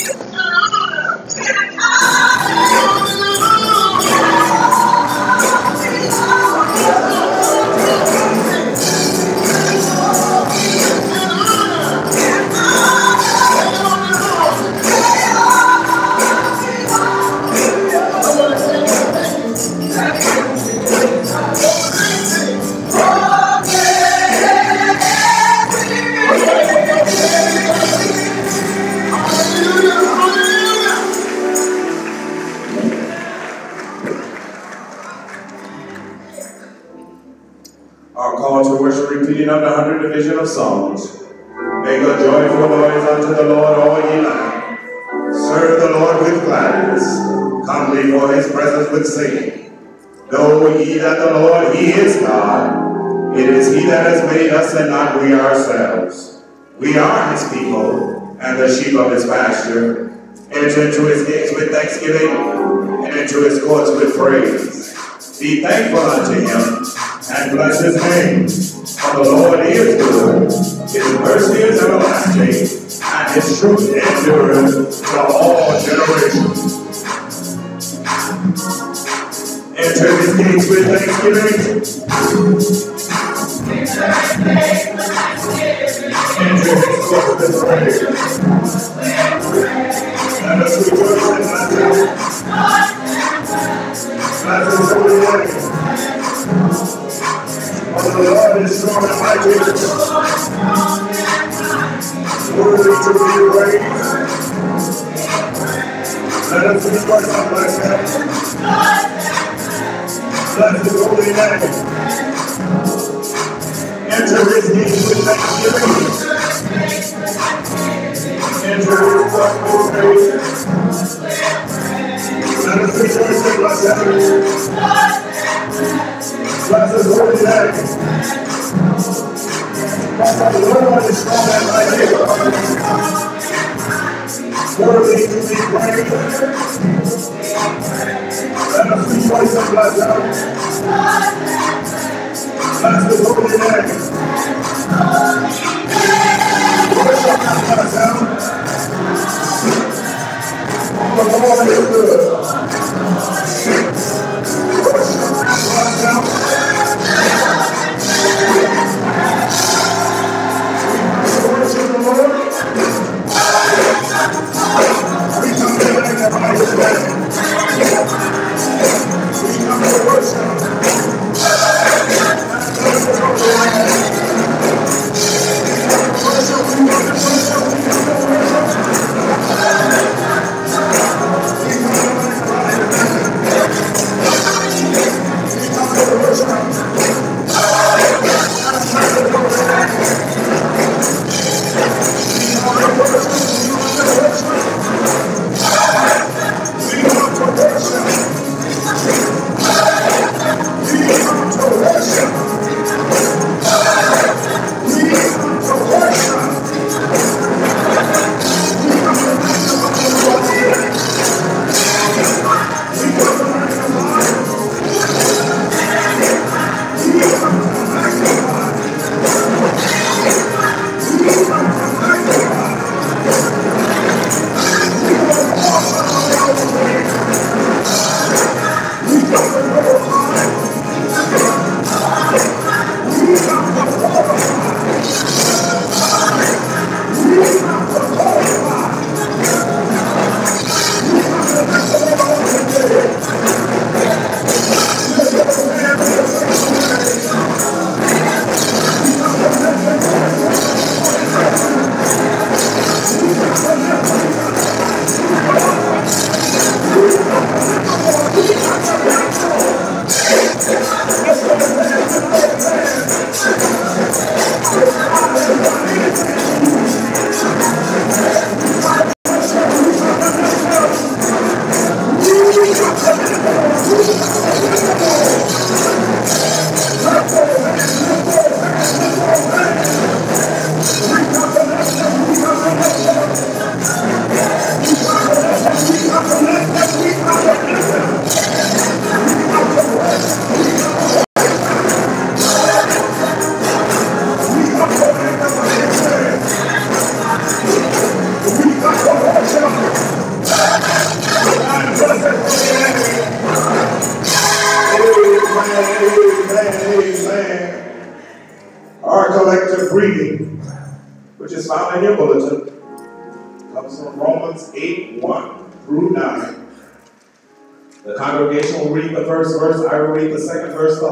Yeah.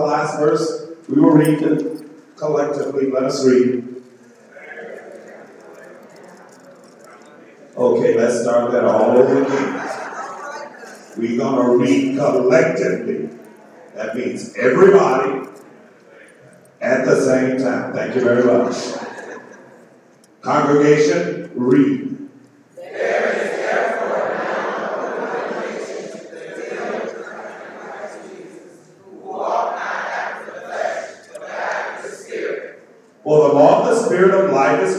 Last verse. We will read it collectively. Let us read. Okay, let's start that all over again. We're going to read collectively. That means everybody at the same time. Thank you very much. Congregation, read. For the law of the Spirit of life is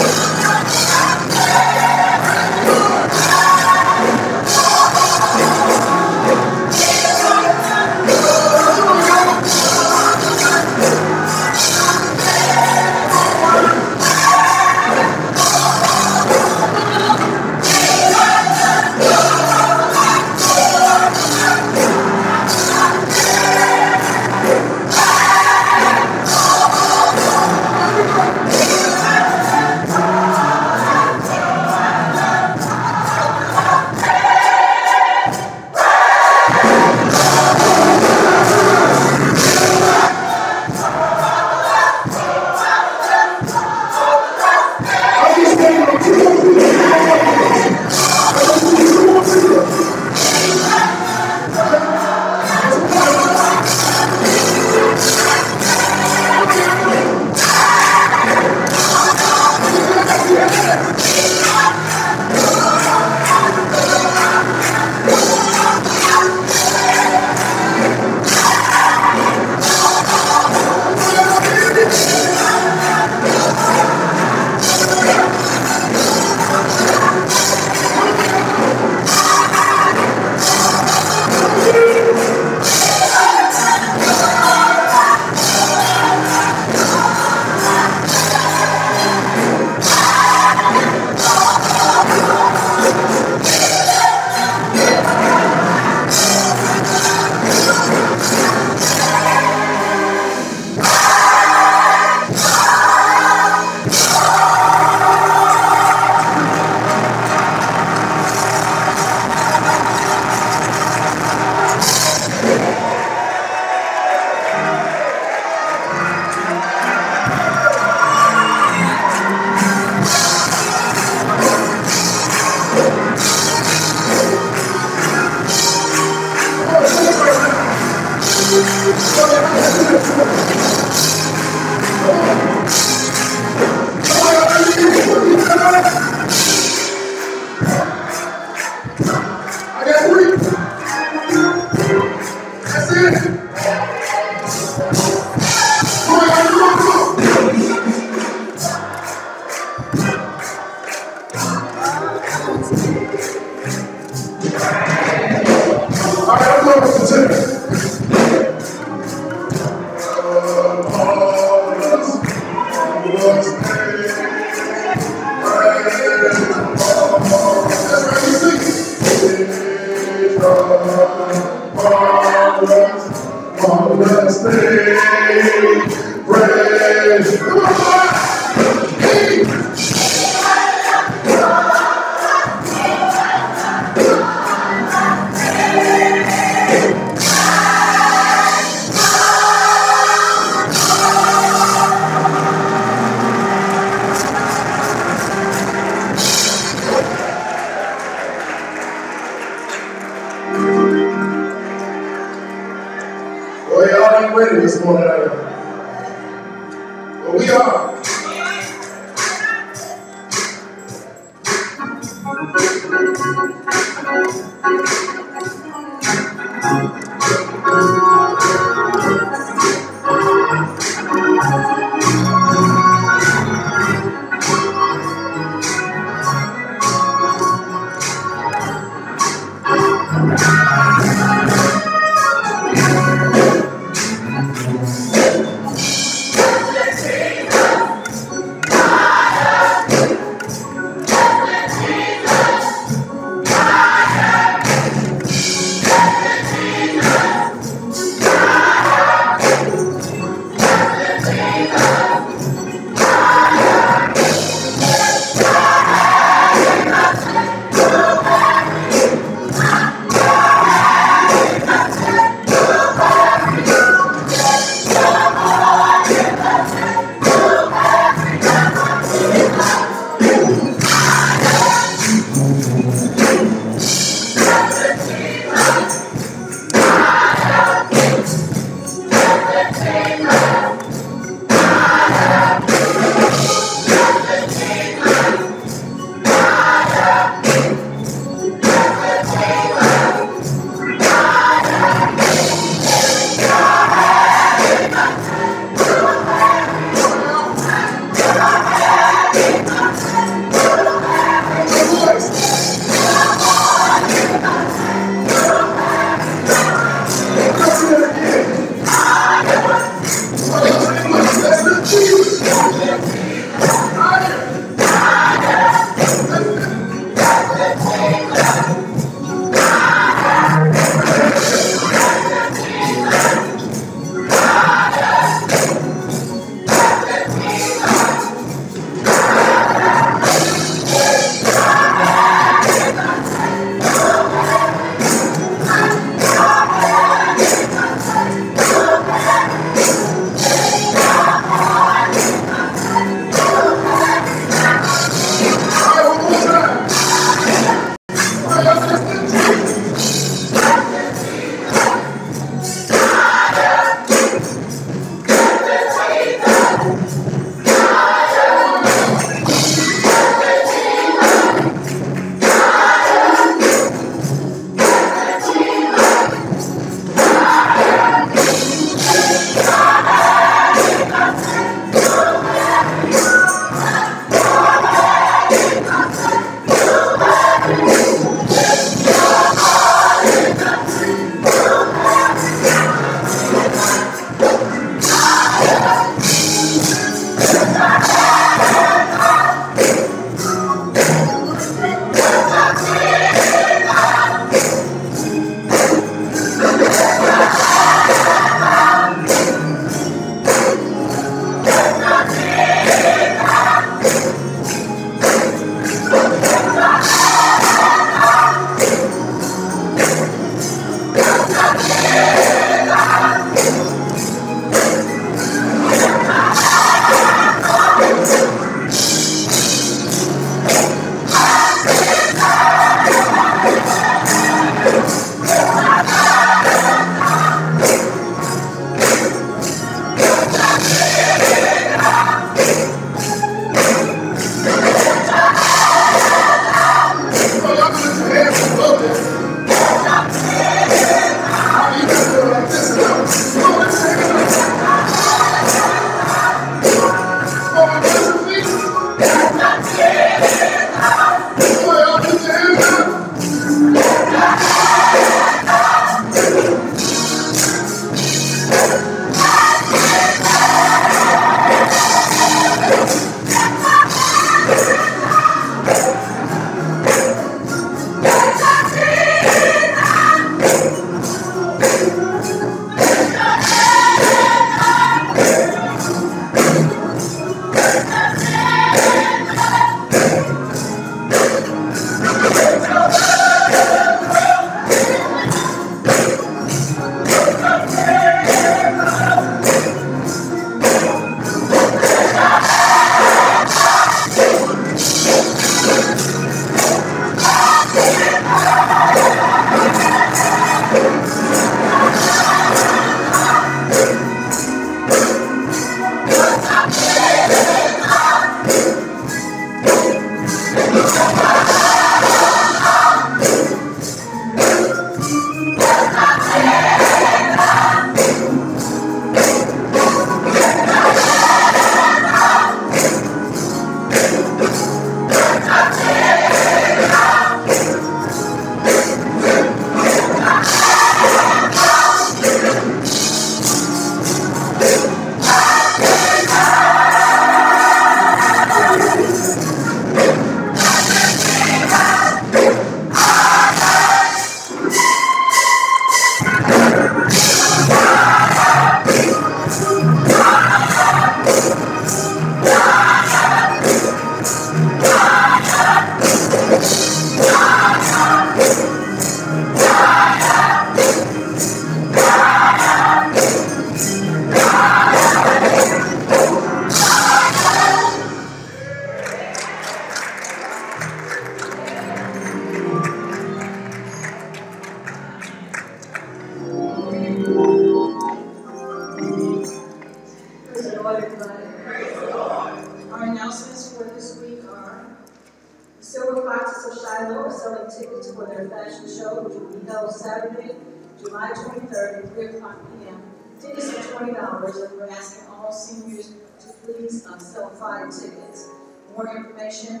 tickets. More information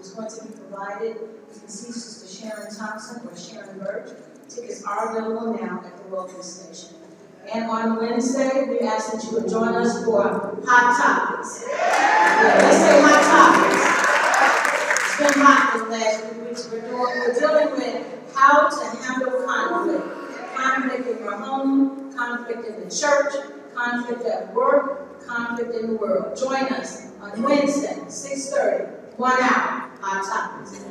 is going to be provided. You can see Sister Sharon Thompson or Sharon Birch. Tickets are available now at the welcome station. And on Wednesday, we ask that you would join us for Hot Topics. Yeah, let's say Hot Topics. It's been hot the last few weeks. We're doing, we're dealing with how to handle conflict. Conflict in your home, conflict in the church, conflict at work, conflict in the world. Join us on Wednesday, six thirty, one hour, Hot Topics.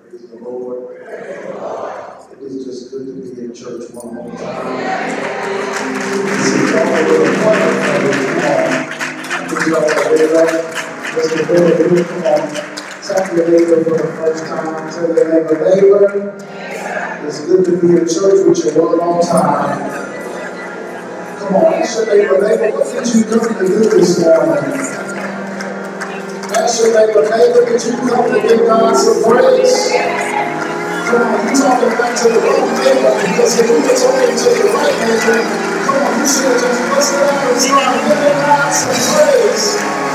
Praise the Lord. It is just good to be in church one more time. See, Tap your neighbor for the first time. Tell your neighbor, neighbor, it's good to be in church with you one more time. Come on, ask your neighbor, neighbor, what did you come to do this morning? Ask your neighbor, neighbor, did you come to give God some praise? Come on, you talking back to the wrong neighbor because if you were talking to the right neighbor, come on, you should have just busted out and started giving God some praise.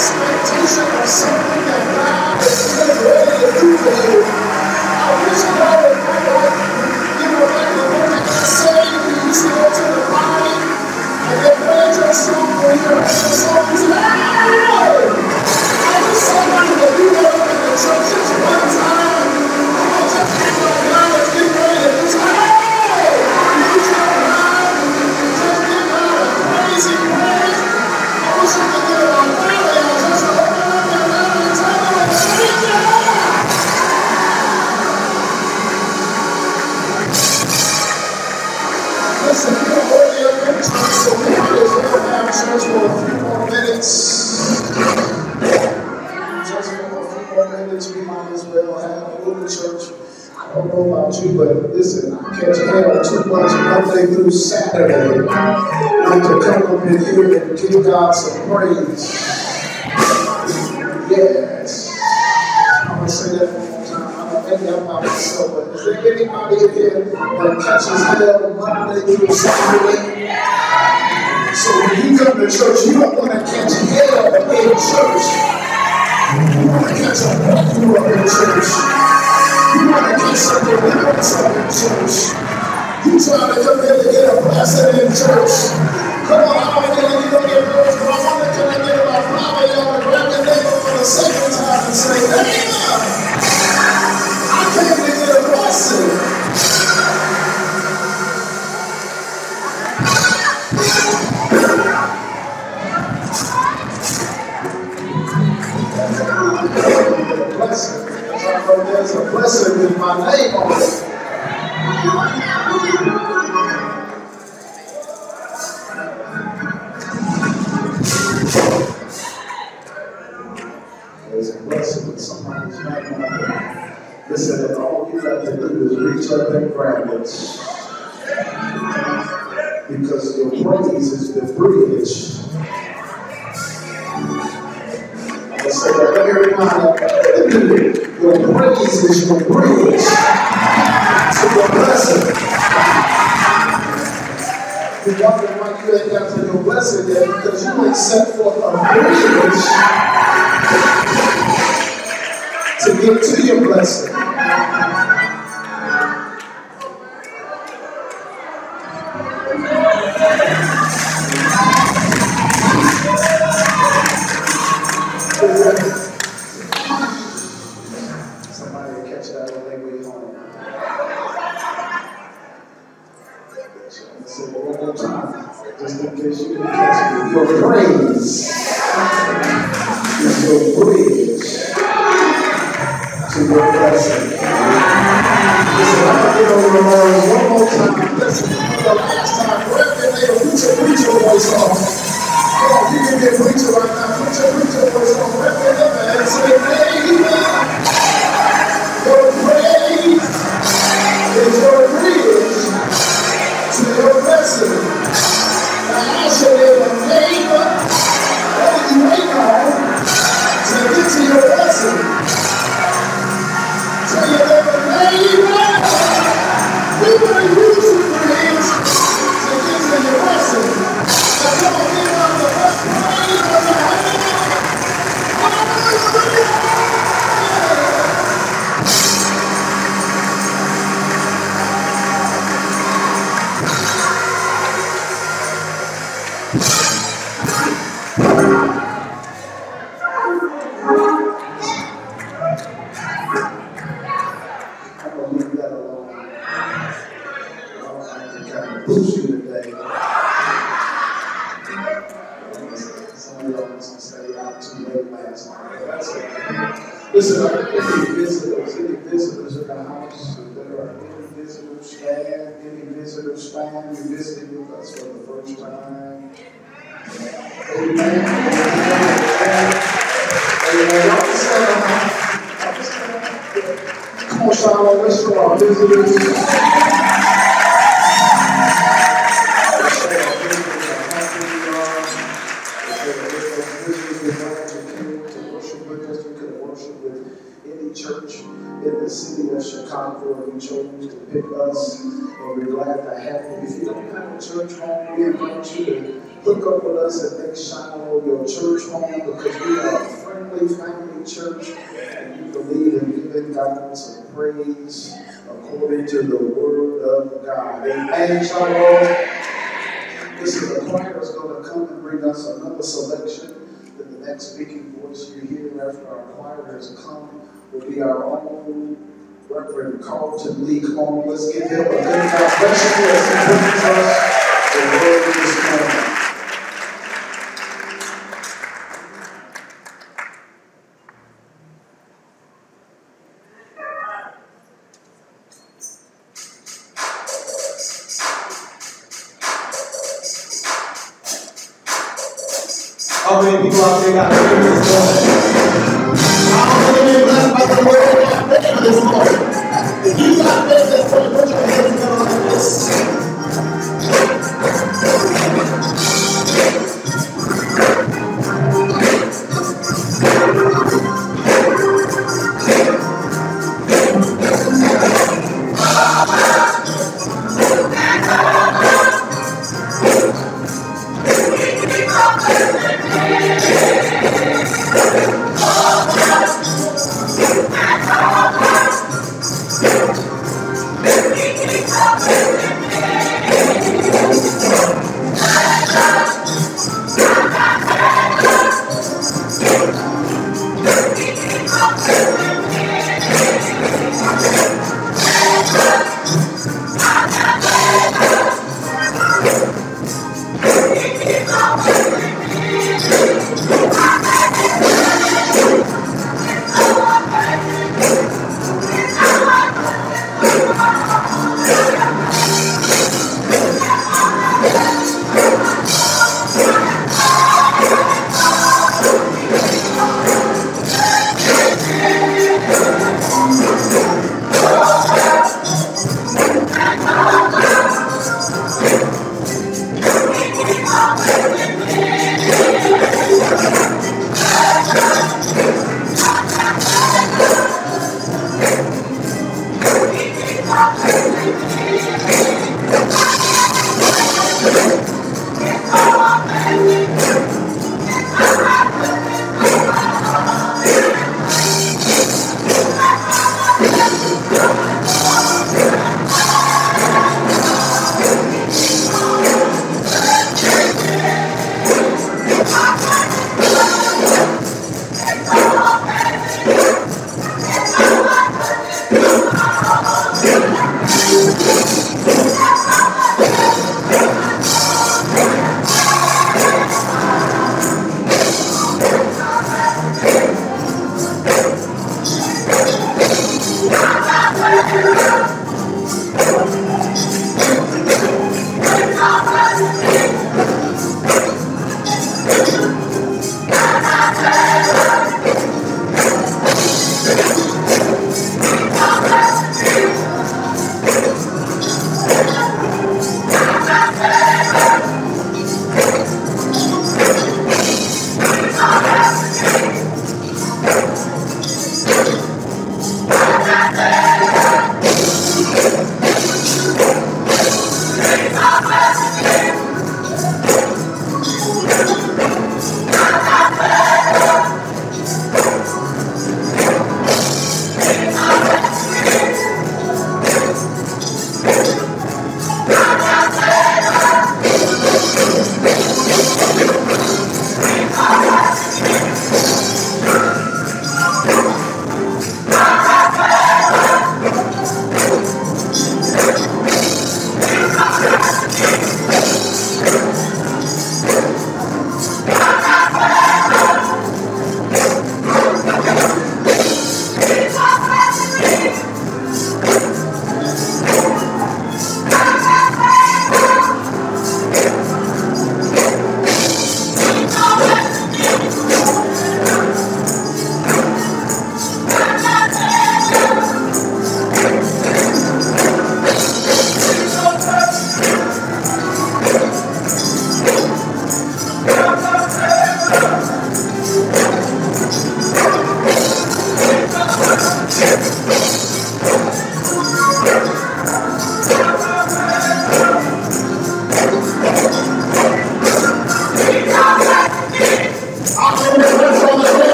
Expectation of something that God is getting ready to do for you. I wish God Your praise is your bridge to your blessing. Listen, I'm gonna get over the Lord one more time. Listen, the last time, grab your neighbor, put your voice on. Come on, you can a preacher right now. called to lead home, Let's give him a good God bless us.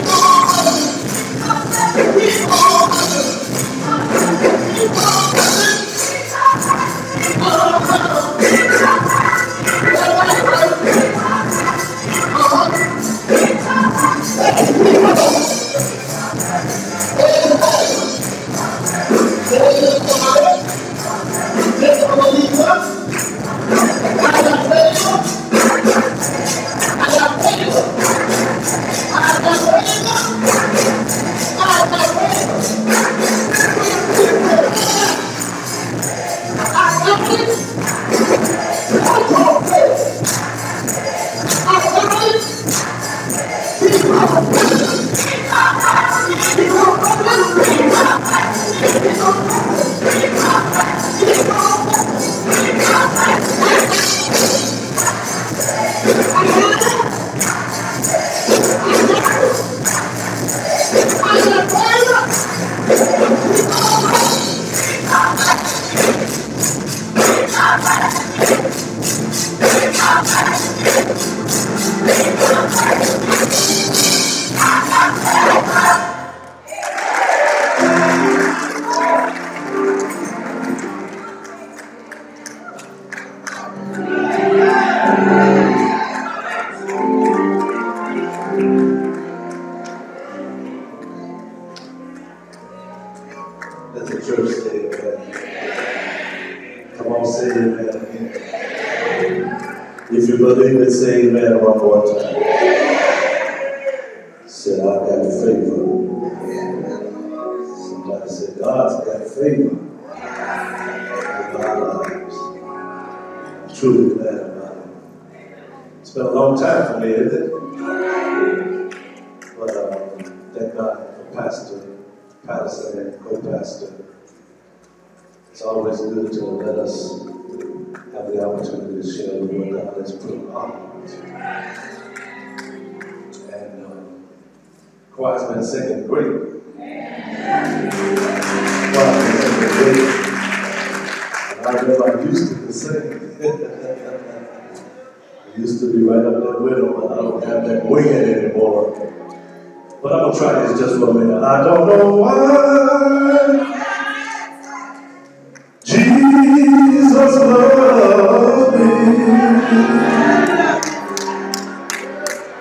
Wait!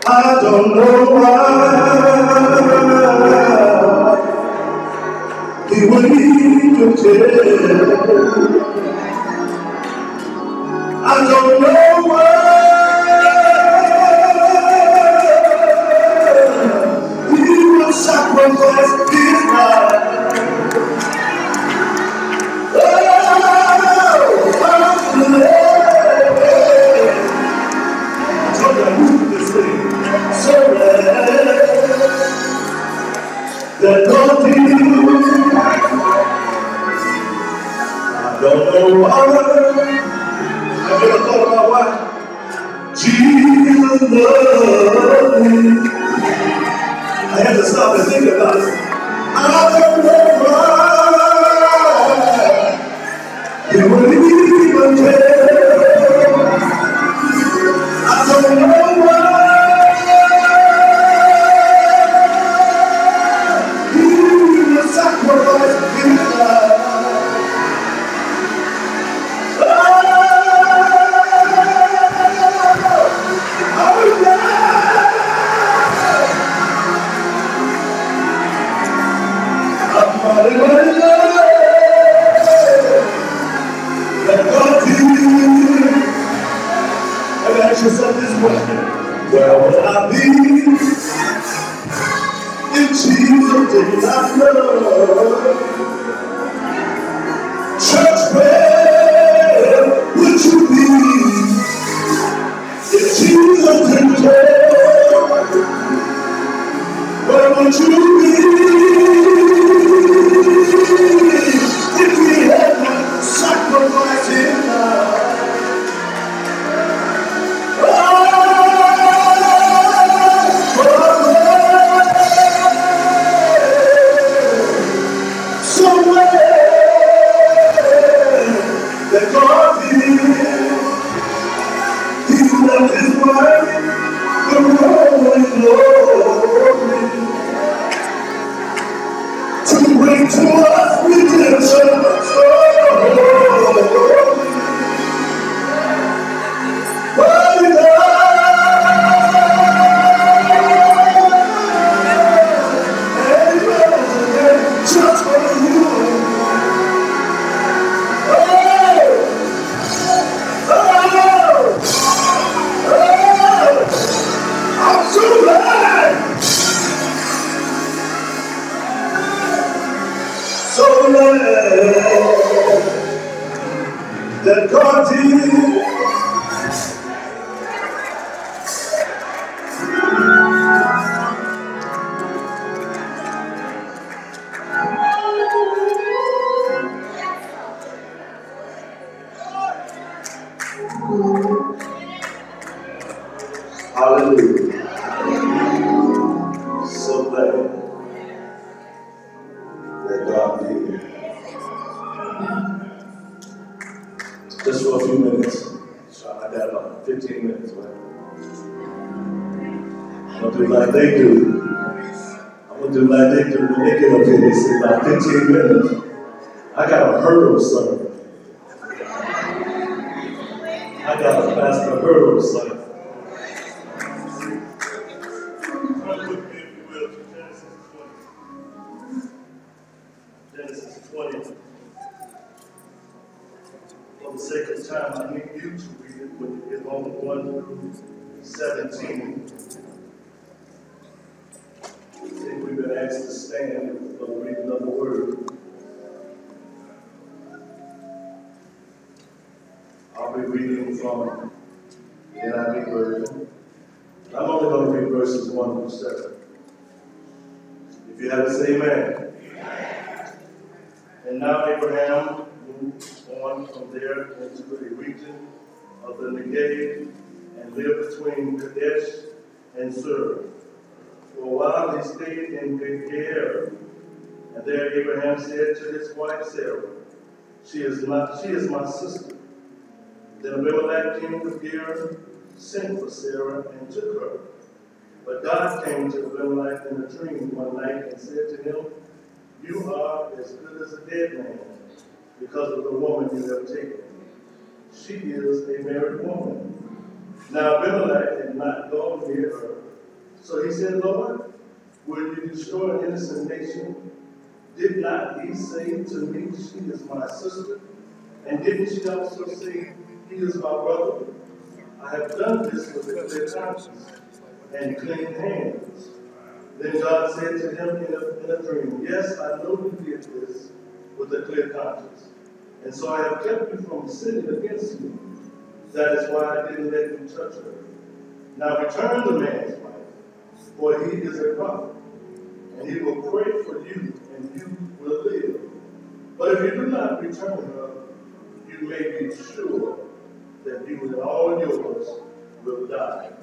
I don't know why. I don't know why. He will life. I never why. Jesus me. I had to stop and think about it. because of the woman you have taken. She is a married woman. Now Abimelech did not go near her. So he said, Lord, will you destroy an innocent nation? Did not he say to me, She is my sister? And didn't she also say, He is my brother? I have done this with a clear conscience and clean hands. Then God said to him in a, in a dream, Yes, I know you did this with a clear conscience. And so I have kept you from sinning against me. That is why I didn't let you touch her. Now return the man's wife, for he is a prophet, and he will pray for you, and you will live. But if you do not return her, you may be sure that you and all yours will die.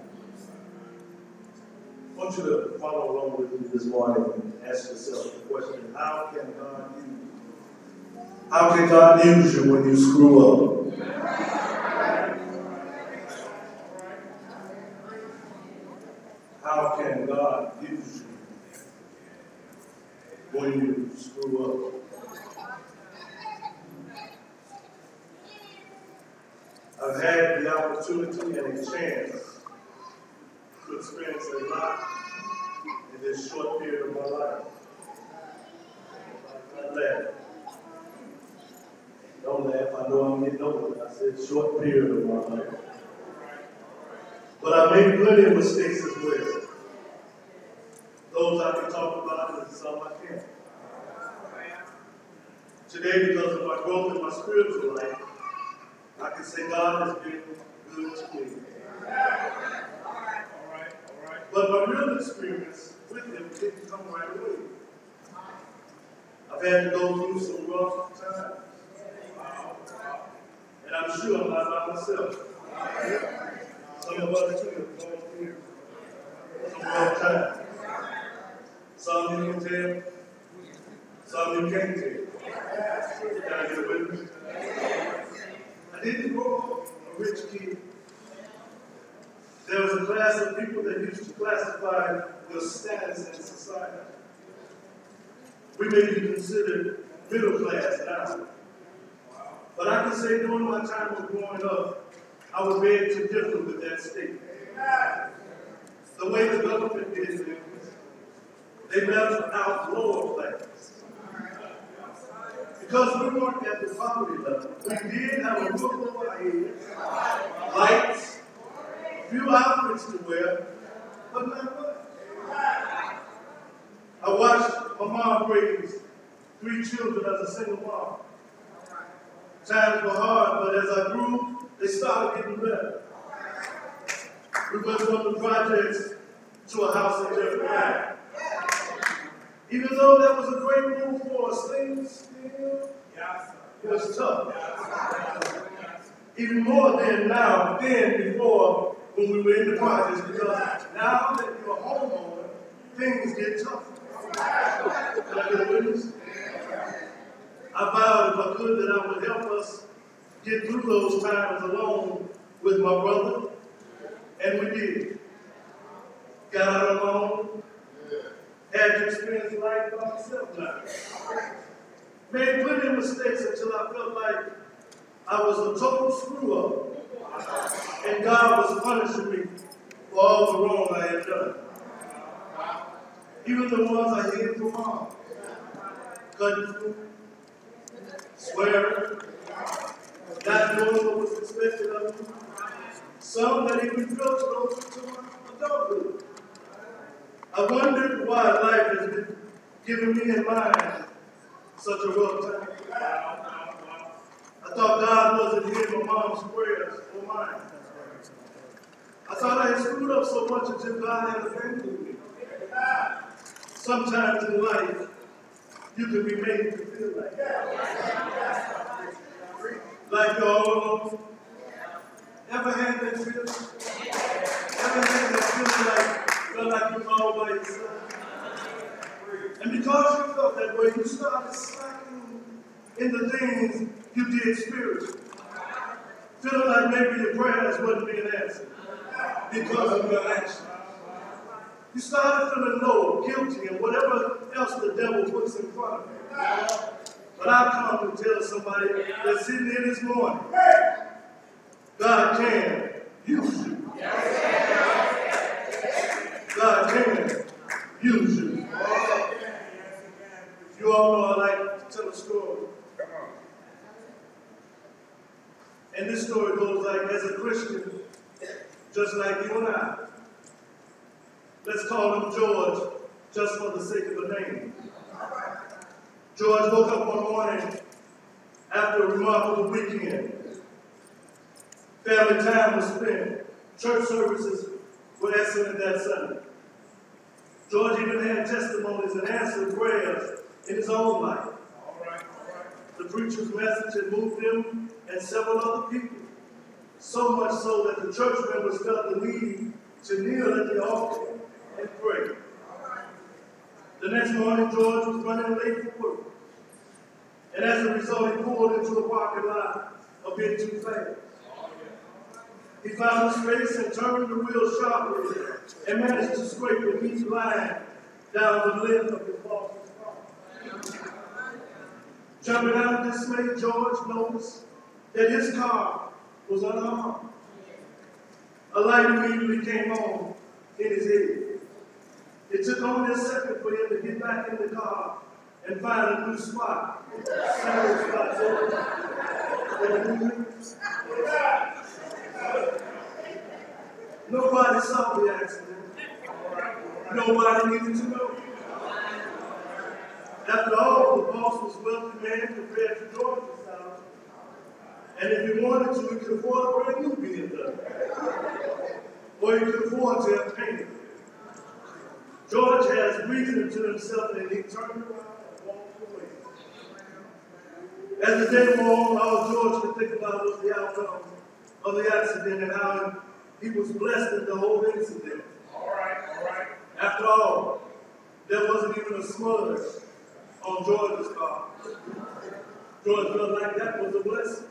I want you to follow along with me this morning and ask yourself the question, how can God use? How can God use you when you screw up? How can God use you when you screw up? I've had the opportunity and a chance to experience a lot in this short period of my life. Don't laugh. Don't laugh. I know I'm getting older. I said short period of my life. But I made plenty of mistakes as well. Those I can talk about and some I can't. Today, because of my growth in my spiritual life, I can say God has been good to me. But my real experience with Him didn't come right away. I've had to go through some rough times. I'm sure I'm not by myself. Some of us too have gone through some rough times. Some you can tell, some you can't tell. Can I get a witness? I didn't grow up a rich kid. There was a class of people that used to classify your status in society. We may be considered middle class now. But I can say during my time of growing up, I was beg to differ with that statement. The way the government did things, they left out lower class. Because we weren't at the poverty level. We did have a roof over our heads, lights, few outfits to wear, but not much. I watched my mom raise three children as a single mom. Times were hard, but as I grew, they started getting better. We went from the projects to a house in Act. Even though that was a great move for us, things still was tough. Even more than now, than before when we were in the projects, because now that you're a homeowner, things get tough. I vowed if I could that I would help us get through those times alone with my brother, and we did. Got out alone, had to experience life by myself now. Made plenty of mistakes until I felt like I was a total screw up, and God was punishing me for all the wrong I had done. Even the ones I hid from mom, cutting through, that doing what was expected of me. Some that even over to adulthood. I wondered why life has been giving me in mind such a rough time. I thought God wasn't hearing my mom's prayers or mine. I thought I had screwed up so much until God had abandoned me. Sometimes in life, you can be made to feel like that. Like you're all alone. Ever had that feeling? Ever had that feeling like, felt like you were all by yourself? And because you felt that way, you started slacking in the things you did spiritually. Feeling like maybe your prayers wasn't being answered because of your actions. You started feeling low, guilty, and whatever else the devil puts in front of you. But I come to tell somebody that's sitting here this morning, God can use you. God can use you. You all know I like to tell a story. And this story goes like, as a Christian, just like you and I. Let's call him George, just for the sake of a name. George woke up one morning after a remarkable weekend. Family time was spent. Church services were excellent that Sunday. George even had testimonies and answered prayers in his own life. The preacher's message had moved him and several other people, so much so that the church members felt the need to kneel at the altar and. The next morning, George was running late for work. And as a result, he pulled into the parking lot a bit too fast. He found his space and turned the wheel sharply and managed to scrape the neat line down the length of his boss's car. Jumping out of dismay, George noticed that his car was unarmed. A light immediately came on in his head. It took only a second for him to get back in the car and find a new spot. Several spots. Nobody saw the accident. Nobody needed to know. After all, the boss was wealthy man compared to George's house. And if he wanted to, he could afford a brand new BMW. Or he could afford to have painted. George has reasoned to himself and he turned around and walked away. As the day wore on, all George could think about was the outcome of the accident and how he was blessed in the whole incident. All right, all right. After all, there wasn't even a smudge on George's car. George felt like that was a blessing.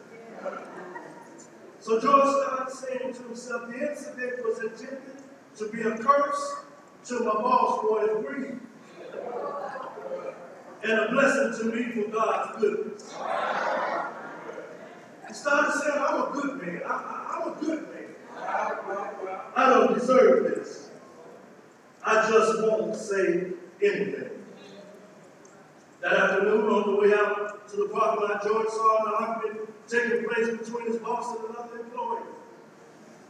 So George started saying to himself, the incident was intended to be a curse to my boss for his greed. And a blessing to me for God's goodness. He started saying, I'm a good man. I, am a good man. I don't deserve this. I just won't say anything. That afternoon, on the way out to the parking lot, George saw an argument taking place between his boss and another employee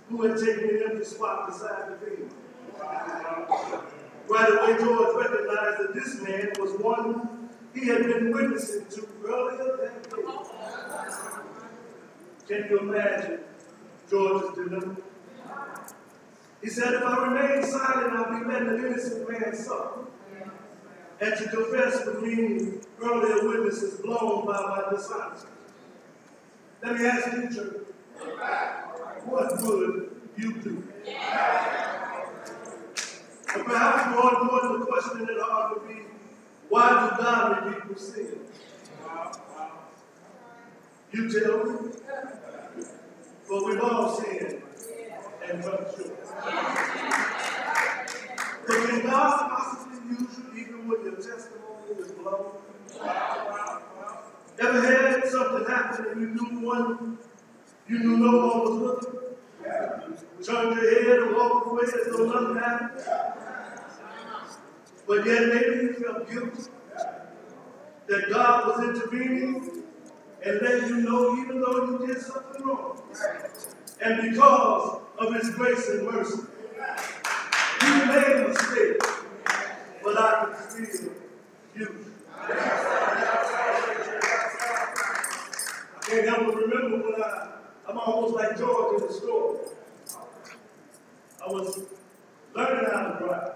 who had taken an empty spot beside the field. Right away, George recognized that this man was one he had been witnessing to earlier that day. Can you imagine George's dilemma? He said, if I remain silent, I'll be letting an innocent man suffer. And to confess would mean earlier witnesses blown by my dishonesty. Let me ask you, church, what would you do? But perhaps more important, the question in the heart would be, why do godly people sin? You tell me. But we've all sinned and come short. But can God possibly use you even when your testimony is blown? Ever had something happen and you knew one, you knew no one was looking? Turned your head and walked away as though nothing happened? But yet maybe you felt guilty that God was intervening and letting you know even though you did something wrong. And because of his grace and mercy, you made a mistake, but I can still you. I can't help but remember when I, I'm almost like George in the story. I was learning how to drive.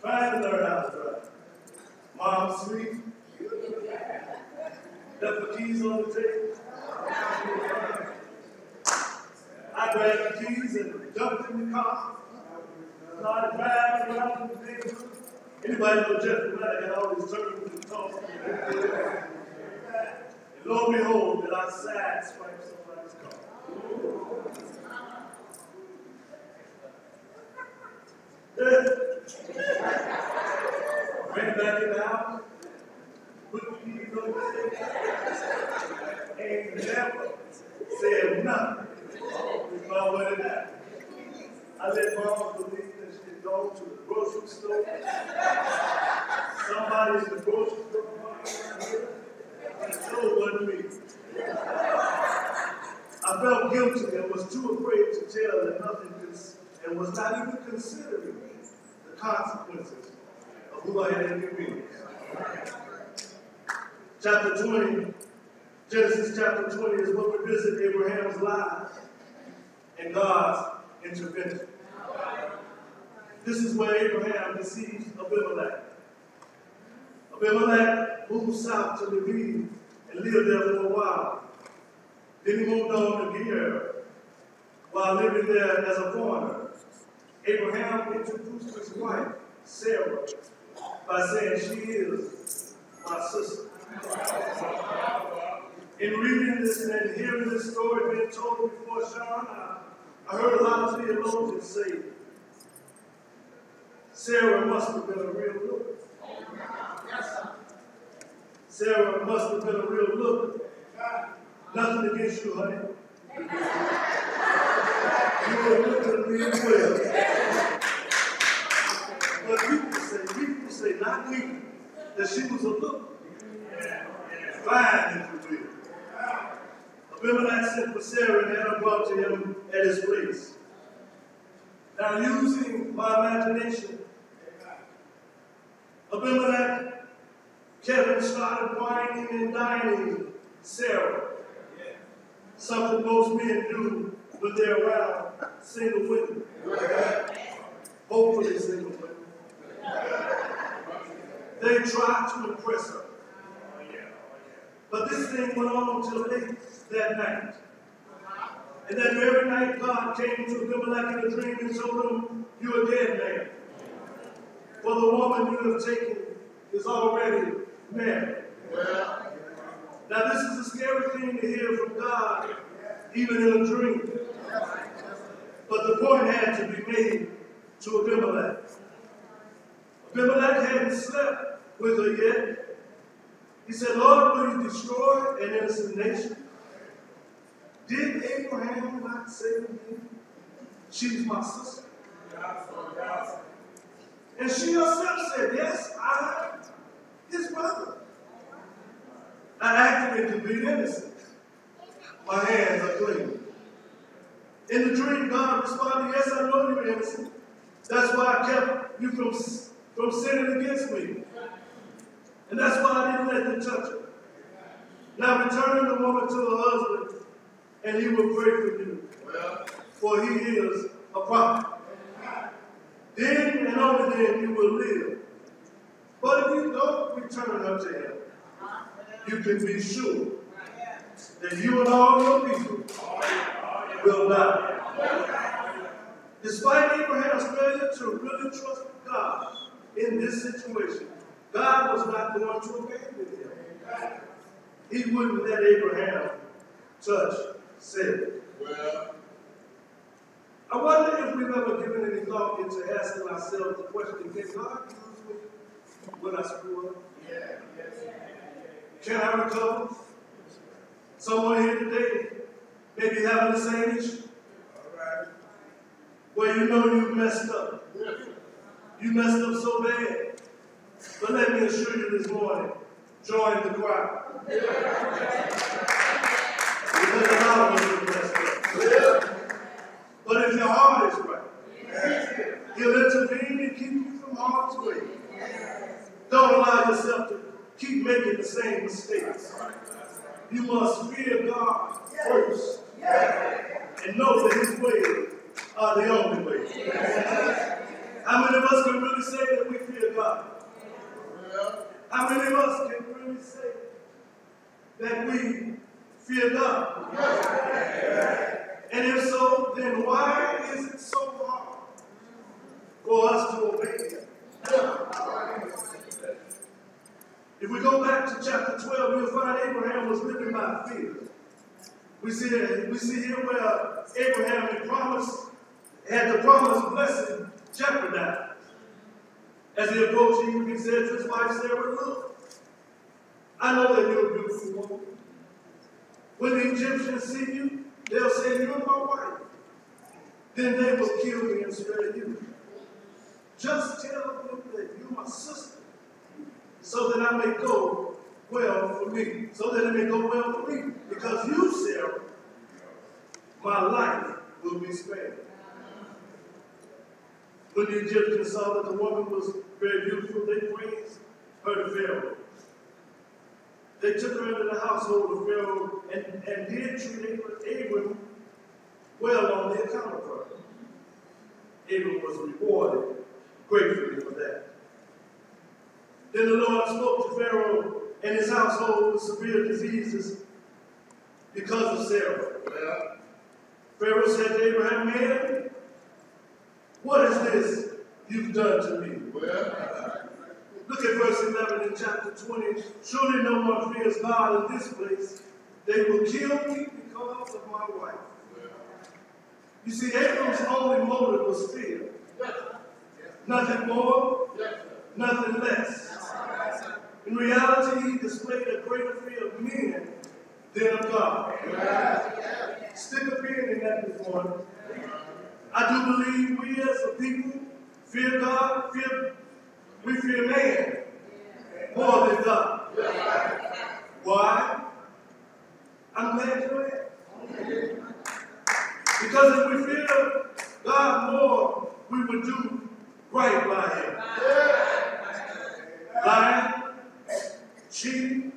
Trying to learn how to drive. Mom sleep. Left the keys on the table. I grabbed the keys and jumped in the car. Started driving around the neighborhood. Anybody know Jeffrey Wright got all these turtles and tossed And lo and behold, that I sideswiped somebody's car. Ran back the house, put the keys on the and never said nothing about what had happened. I let mom believe that she had gone to the grocery store. Somebody's the grocery store and it wasn't me. I felt guilty and was too afraid to tell and nothing and was not even considering consequences of who I had inconvenienced. Chapter 20, Genesis chapter 20 is what we visit Abraham's life and God's intervention. This is where Abraham deceives Abimelech. Abimelech moved south to the Levine and lived there for a while. Then he moved on to Gerar while living there as a foreigner. Abraham introduced his wife, Sarah, by saying she is my sister. In reading this and hearing this story being told before Sean, I, I heard a lot of theologians say Sarah must have been a real looker. Yes, sir. Sarah must have been a real looker. Nothing against you, honey. You were looking real well. But people say, people say, not me, that she was a looker. Fine, if you will. Abimelech sent for Sarah and her brought to him at his place. Now, using my imagination, Abimelech, Kevin started wining and dining Sarah. Something most men do when they're around single women. Hopefully single women. They try to impress her. But this thing went on until late that night. And that very night, God came to Abimelech in a dream and told him, You're a dead man. For the woman you have taken is already married. Now, this is a scary thing to hear from God, even in a dream. But the point had to be made to Abimelech. Abimelech hadn't slept with her yet. He said, Lord, will you destroy an innocent nation? Did Abraham not say to me, She's my sister? And she herself said, Yes, I am his brother. I acted in complete innocence. My hands are clean. In the dream, God responded, Yes, I know you're innocent. That's why I kept you from, from sinning against me. And that's why I didn't let them touch her. Now return the woman to her husband, and he will pray for you. For he is a prophet. Then and only then you will live. But if you don't return her to him, you can be sure that you and all your people will die. Despite Abraham's failure to really trust God in this situation, God was not going to abandon him. He wouldn't let Abraham touch Sarah. I wonder if we've ever given any thought into asking ourselves the question, can God use me when I screw up? Can I recover? Someone here today may be having the same issue. Well, you know you messed up. You messed up so bad. But let me assure you this morning, join the crowd. Because a lot of us messed up. But if your heart is right, he'll intervene and keep you from harm's way. Don't allow yourself to keep making the same mistakes. You must fear God first and know that His ways are the only way. How many of us can really say that we fear God? How many of us can really say that we fear God? And if so, then why is it so hard for us to obey Him? If we go back to chapter 12, we'll find Abraham was living by fear. We see, we see here where Abraham had promised, had the promised blessing jeopardized. As he approached him, he said to his wife Sarah, Look, I know that you're a beautiful woman. When the Egyptians see you, they'll say, You're my wife. Then they will kill me and spare you. Just tell them that you're my sister so that I may go well for me, so that it may go well for me. Because you, Sarah, my life will be spared. When the Egyptians saw that the woman was very beautiful, they praised her to Pharaoh. They took her into the household of Pharaoh and, and did treat Abram well on the account of her. Abram was rewarded gratefully for that. Then the Lord spoke to Pharaoh and his household with severe diseases because of Sarah. Well, Pharaoh said to Abraham, Man, what is this you've done to me? Well, Look at verse 11 in chapter 20. Surely no one fears God in this place. They will kill me because of my wife. You see, Abram's only motive was fear. Nothing more, nothing less. In reality, he displayed a greater fear of men than of God. Stick a pin in that this morning. I do believe we as a people fear God, fear, we fear man more than God. Why? I'm glad you asked. Because if we fear God more, we would do right by Him. Lying, cheating,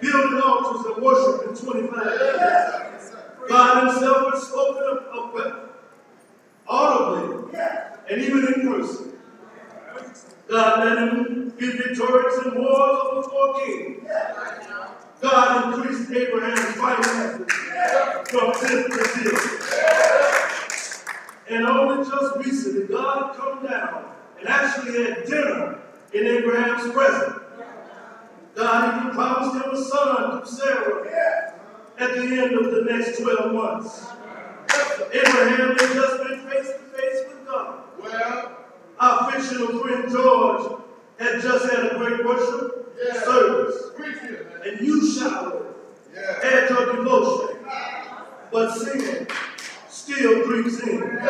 Building altars and worshiping 25 years. God himself has spoken of, of audibly and even in person. God let him be victorious in wars over four kings. God increased Abraham's finances from tenth to zero. And only just recently, God come down and actually had dinner in Abraham's presence. God even promised him a son through Sarah at the end of the next 12 months. Abraham had just been face to face with God. Well, our fictional friend George had just had a great worship yeah. service. And you shouted yeah. at your devotion. But sin still creeps in.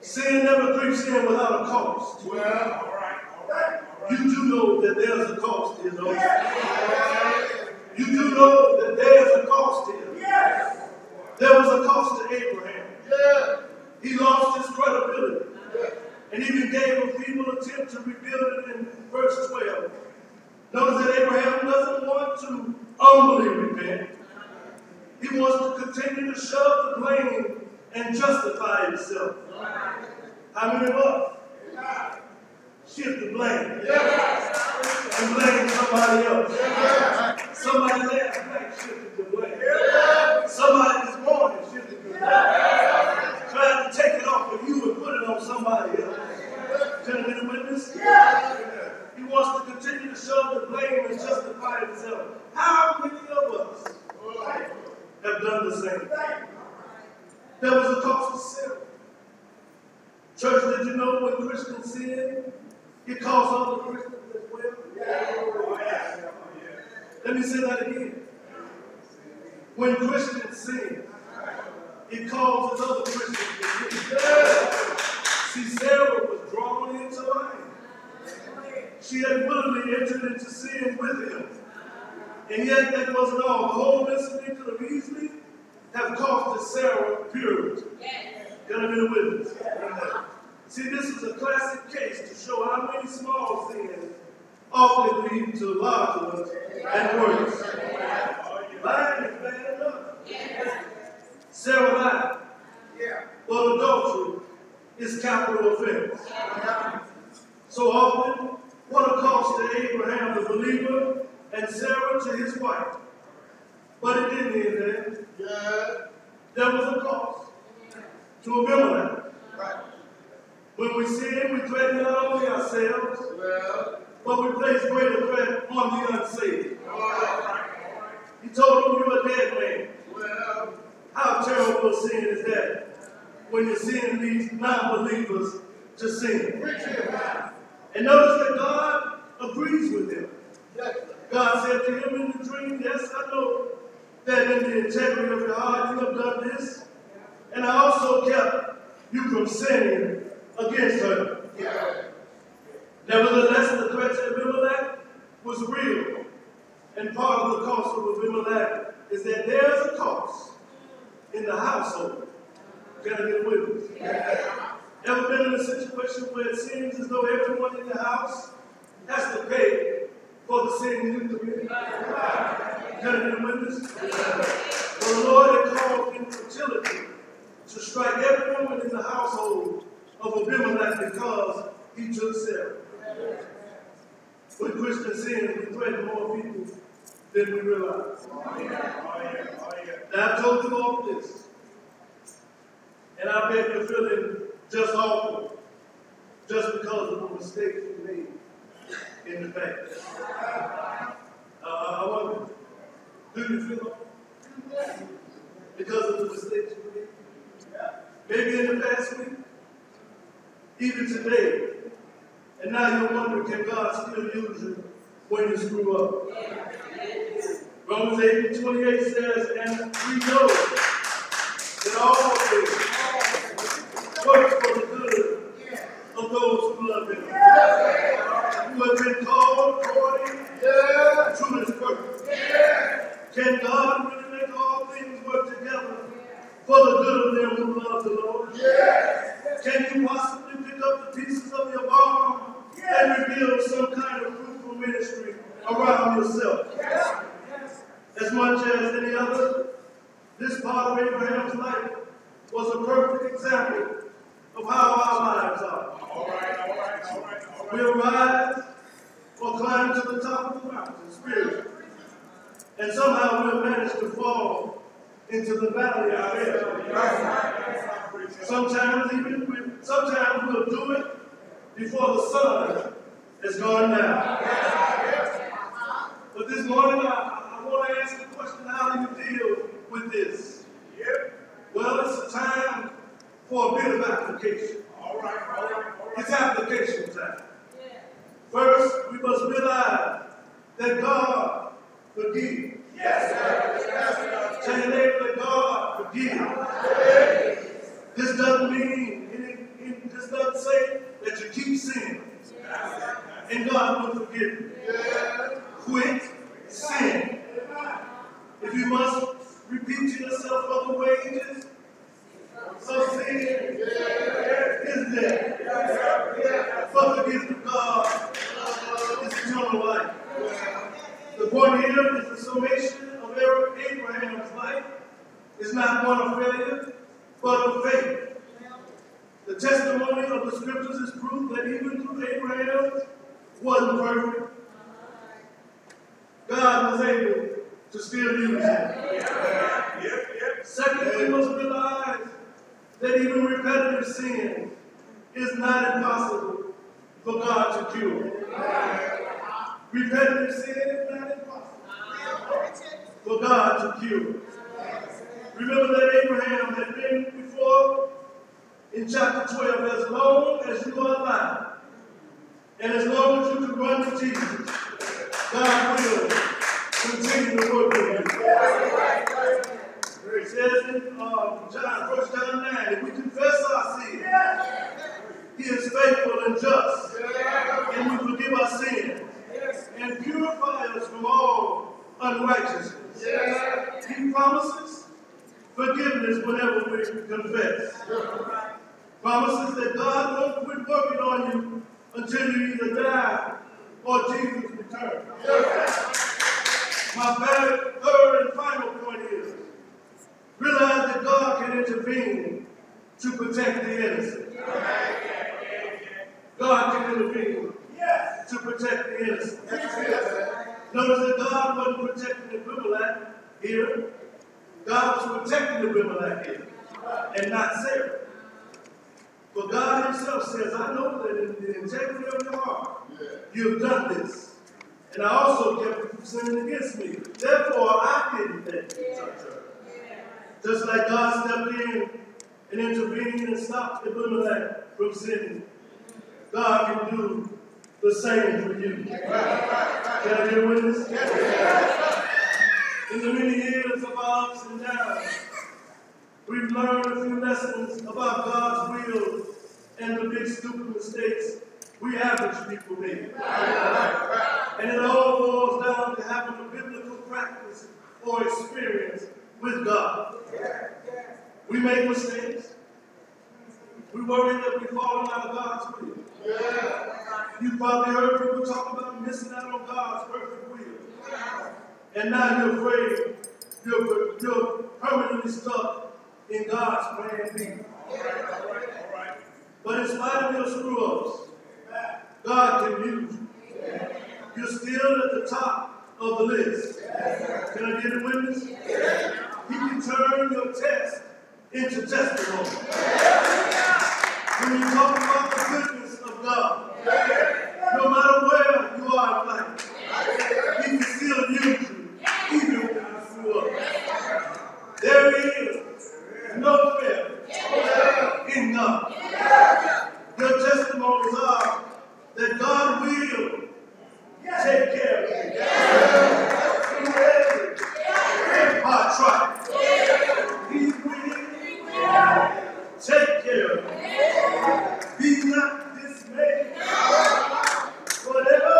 Sin never creeps in without a cost. Well, all right, all right. You do know that there's a cost here, don't you? You do know that there's a cost here. There was a cost to Abraham. Yeah. He lost his credibility. And even gave a feeble attempt to rebuild it in verse 12. Notice that Abraham doesn't want to humbly repent. He wants to continue to shove the blame and justify himself. How many of us shift the blame and blame somebody else? Somebody last night shifted the blame. Somebody this morning shifted the blame. Trying to take it off of you and put it on somebody else. Can I get a? He wants to continue to shove the blame and justify himself. How many of us have done the same? There was a cost to sin. Church, did you know when Christians sin, it costs other Christians as well? Let me say that again. When Christians sin, it causes other Christians to sin. See, Sarah was drawn into life. She had willingly entered into sin with him. And yet that wasn't all. The whole incident could have easily have costed Sarah purity. Can I be a witness? See, this is a classic case to show how many small sins often lead to larger ones and worse. Lying is bad enough. Sarah lied. Well, adultery is capital offense. So often, what a cost to Abraham, the believer, and Sarah to his wife. But it didn't end there. Yeah. There was a cost to Abimelech. When we sin, we threaten not only ourselves, but we place greater threat on the unsaved. He told him, You're a dead man. How terrible sin is that when your sin leads non believers to sin? And notice that God agrees with him. God said to him in the dream, Yes, I know that in the integrity of your heart you have done this. And I also kept you from sinning against her. Nevertheless, the threat to Abimelech was real. And part of the cost of Abimelech is that there's a cost in the household. I get a witness? Ever been in a situation where it seems as though everyone in the house has to pay for the sin you committed? Can I get a witness? Well, the Lord had called infertility to strike every woman in the household of Abimelech because he took Sarah. With Christian sin, we threaten more people than we realize. Now, I've told you all this. And I bet you're feeling just awful just because of the mistakes you made in the past. Uh, I wonder, do you feel awful because of the mistakes you made? Maybe in the past week, even today. And now you're wondering, can God still use you when you screw up? Romans 8 and 28 says, and we know that all things work for the good of those who love him. Who have been called according to his purpose. Can God really make all things work together for the good of them who love the Lord? Can you possibly pick up the pieces of your barn and rebuild some kind of fruitful ministry around yourself? As much as any other, this part of Abraham's life was a perfect example of how our lives are. all right We'll rise or climb to the top of the mountain spiritually. And somehow we'll manage to fall into the valley out there. Sometimes even we, sometimes we'll do it before the sun has gone down. But this morning I, I want to ask the question, how do you deal with this? Well, it's time for a bit of application. All right. It's application time. First, we must realize that God forgives. Tell your neighbor that God forgives. This doesn't mean, doesn't say that you keep sinning. And God will forgive you. Quit sin. If you must repeat to yourself of the wages of sin is death. For the gift of God is eternal life. The point here is the summation of Abraham's life is not one of failure, but of faith. The testimony of the scriptures is proof that even through Abraham wasn't perfect, God was able to still use him. Secondly, we must realize that even repetitive sin is not impossible for God to cure. Repetitive sin is not impossible for God to cure. Remember that Abraham had been before in chapter 12, as long as you are alive, and as long as you can run to Jesus, God will continue to work with you. It says in uh, John, 1 John 9, if we confess our sins, He is faithful and just, and will forgive our sins, and purify us from all unrighteousness. He promises forgiveness whenever we confess. Promises that God won't quit working on you until you either die or Jesus returns. My third, and final point is realize that God can intervene to protect the innocent. God can intervene to protect the innocent. Notice that God wasn't protecting the Abimelech here. God was protecting the Abimelech here and not Sarah. For God himself says, I know that in the integrity of your heart, you have done this. And I also kept you from sinning against me. Therefore, I didn't let you touch. Just like God stepped in and intervened and stopped Abimelech from sinning, God can do the same for you. Can I get a witness? In the many years of ups and downs, we've learned a few lessons about God's will and the big stupid mistakes we average people make. And it all boils down to having a biblical practice or experience with God. We make mistakes. We worry that we're falling out of God's will. You probably heard people talk about missing out on God's perfect will. And now you're afraid you're, you're permanently stuck in God's plan B. But in spite of your screw ups, God can use you. You're still at the top of the list. Can I get a witness? He can turn your test into testimony. When you talk about the goodness of God, no matter where you are in life, He can still use you, even when you screw up. There is no failure in God. Testimonies are that God will take care of you. Through every hard trial. He will take care of you. Be not dismayed. Whatever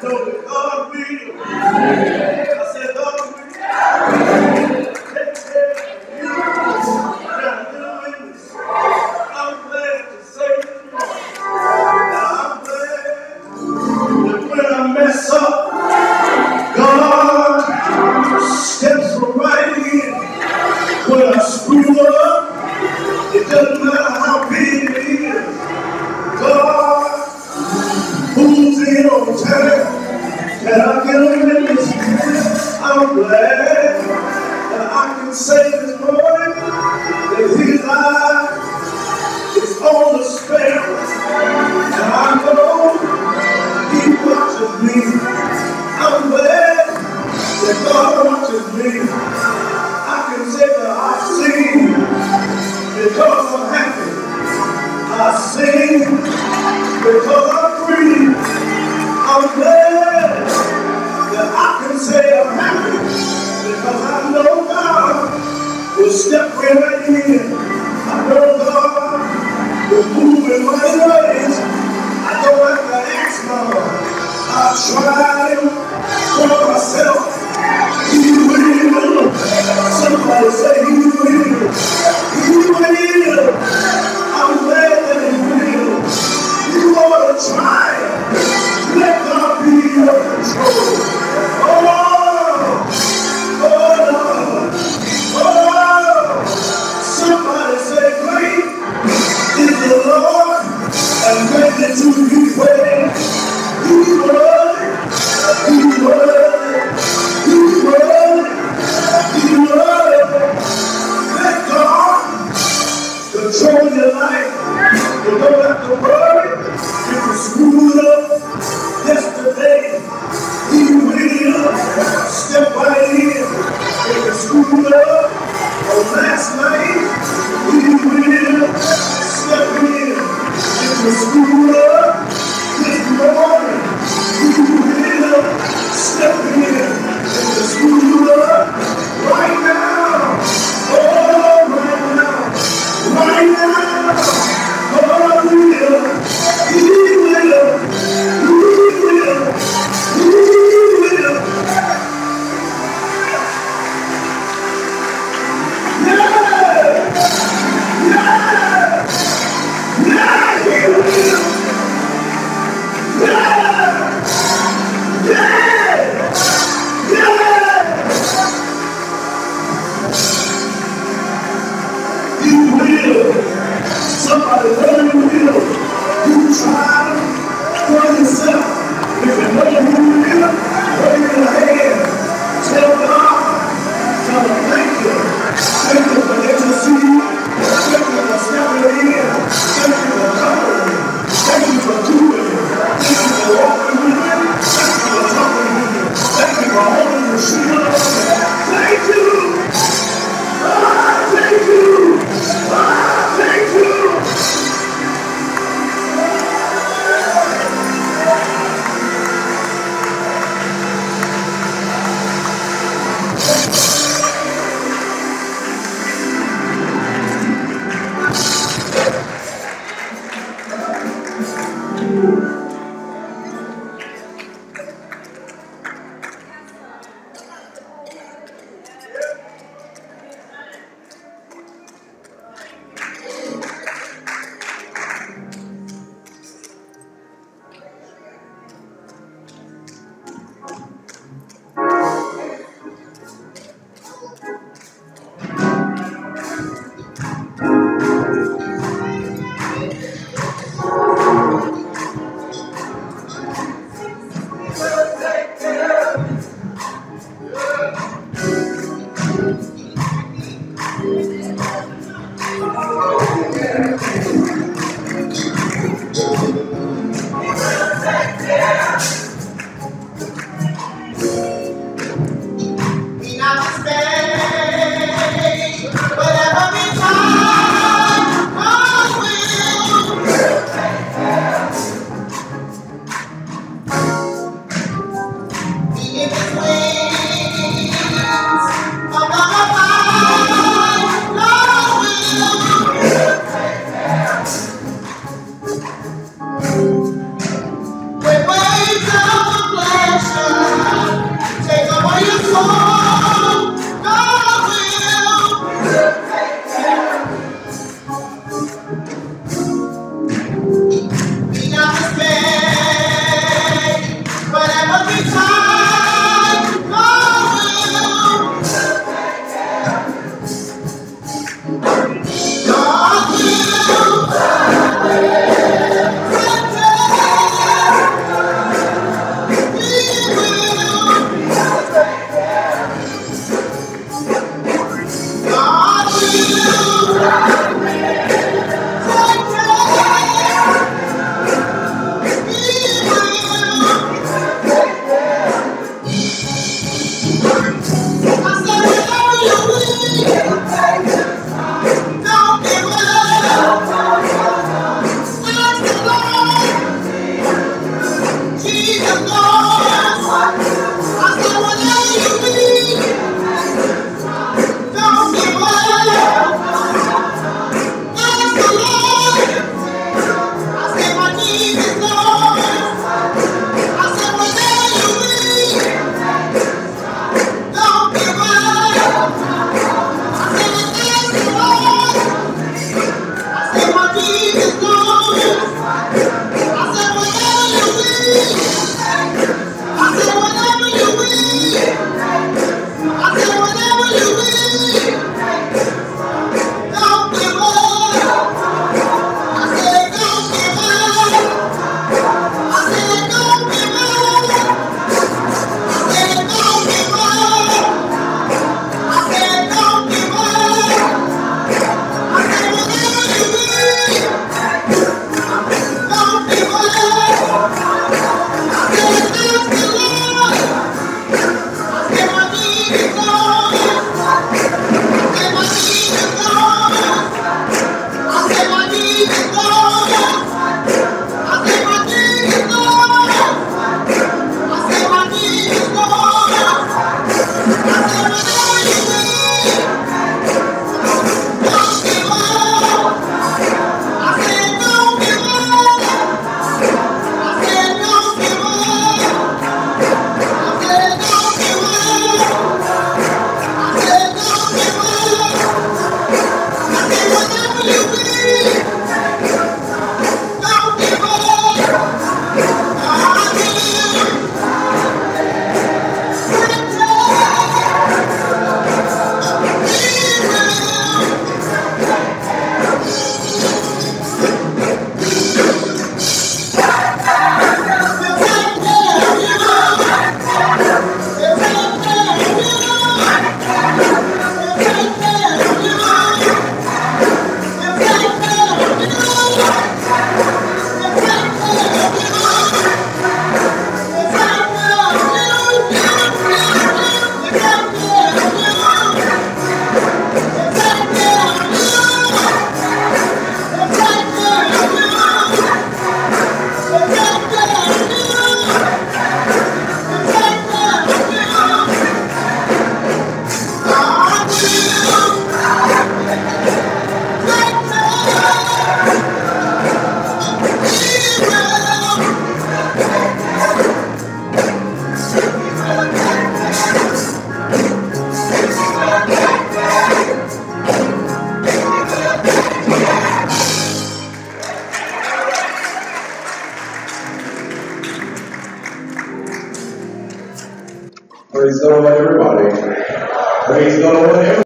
that God will.